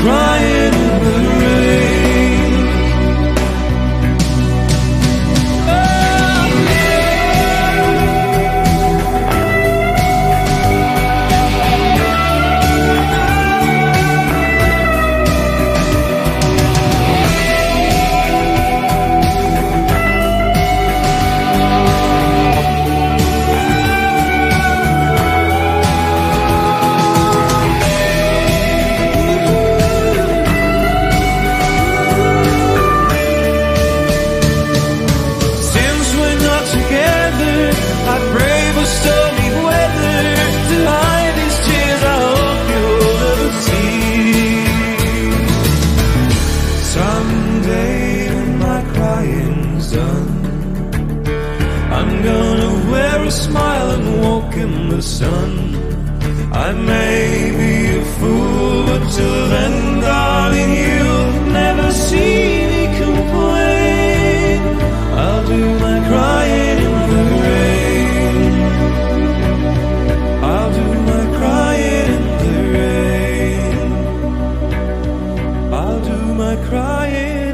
crying. a smile and walk in the sun. I may be a fool, but till then, darling, you'll never see me complain. I'll do my crying in the rain. I'll do my crying in the rain. I'll do my crying.